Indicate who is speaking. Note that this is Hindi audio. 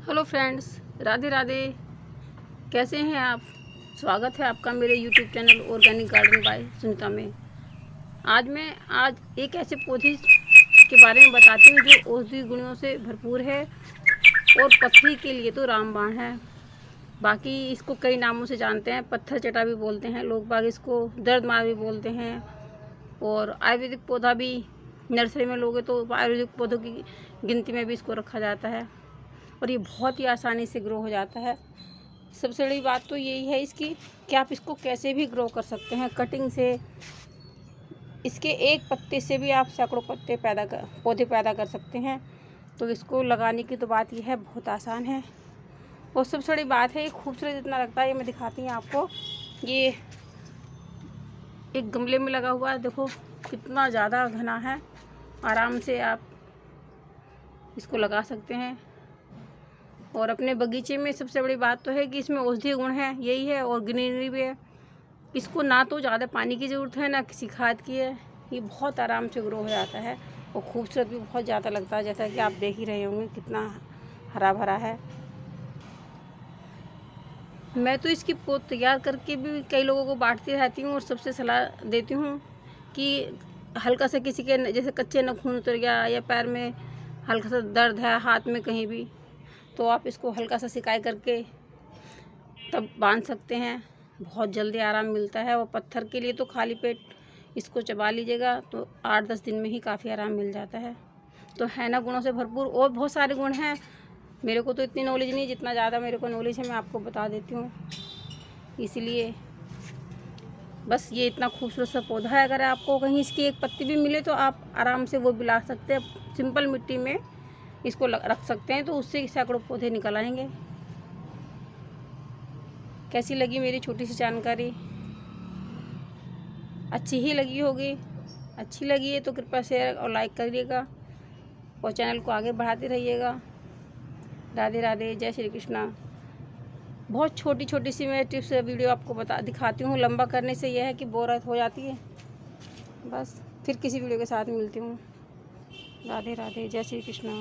Speaker 1: Hello friends Radhe Radhe. कैसे हैं आप? स्वागत है आपका मेरे YouTube channel organic garden by Sunita में. आज मैं, आज एक ऐसे पौधे के बारे में बताती हूँ जो औषधि गुणों से भरपूर है और पथरी के लिए तो रामबाण है. बाकी इसको कई नामों से जानते हैं. पत्थर चटा भी बोलते हैं. लोग बाग इसको दर्द मार भी बोलते हैं. और आयुर्वेदिक पौधा भी नर्सरी में लोगे तो आयुर्वेदिक पौधों की गिनती में भी इसको रखा जाता है. और ये बहुत ही आसानी से ग्रो हो जाता है। सबसे बड़ी बात तो यही है इसकी कि आप इसको कैसे भी ग्रो कर सकते हैं। कटिंग से इसके एक पत्ते से भी आप सैकड़ों पत्ते पैदा कर, पौधे पैदा कर सकते हैं। तो इसको लगाने की तो बात यह है, बहुत आसान है। और सबसे बड़ी बात है, ये खूबसूरत इतना लगता है, ये मैं दिखाती हूँ आपको। ये एक गमले में लगा हुआ है, देखो, कितना ज़्यादा घना है। आराम से आप इसको लगा सकते हैं। और अपने बगीचे में सबसे बड़ी बात तो है कि इसमें औषधीय गुण है, यही है और ग्रीनरी भी है। इसको ना तो ज़्यादा पानी की ज़रूरत है, ना किसी खाद की है। ये बहुत आराम से ग्रो हो जाता है और खूबसूरत भी बहुत ज़्यादा लगता है, जैसा कि आप देख ही रहे होंगे कितना हरा भरा है। मैं तो इसकी पोत तैयार करके भी कई लोगों को बांटती रहती हूँ और सबसे सलाह देती हूँ कि हल्का सा किसी के जैसे कच्चे नखून उतर गया या पैर में हल्का सा दर्द है, हाथ में कहीं भी तो आप इसको हल्का सा सिकाई करके तब बाँध सकते हैं। बहुत जल्दी आराम मिलता है। और पत्थर के लिए तो खाली पेट इसको चबा लीजिएगा तो आठ दस दिन में ही काफ़ी आराम मिल जाता है। तो है ना गुणों से भरपूर और बहुत सारे गुण हैं। मेरे को तो इतनी नॉलेज नहीं, जितना ज़्यादा मेरे को नॉलेज है, मैं आपको बता देती हूँ। इसलिए बस ये इतना खूबसूरत सा पौधा है। अगर आपको कहीं इसकी एक पत्ती भी मिले तो आप आराम से वो भी सकते हैं। सिंपल मिट्टी में इसको रख सकते हैं तो उससे सैकड़ों पौधे निकल आएँगे। कैसी लगी मेरी छोटी सी जानकारी? अच्छी ही लगी होगी। अच्छी लगी है तो कृपया शेयर और लाइक करिएगा और चैनल को आगे बढ़ाते रहिएगा। राधे राधे, जय श्री कृष्णा। बहुत छोटी छोटी सी मैं टिप्स वीडियो आपको बता दिखाती हूँ। लंबा करने से यह है कि बोरत हो जाती है। बस, फिर किसी वीडियो के साथ मिलती हूँ। राधे राधे, जय श्री कृष्णा।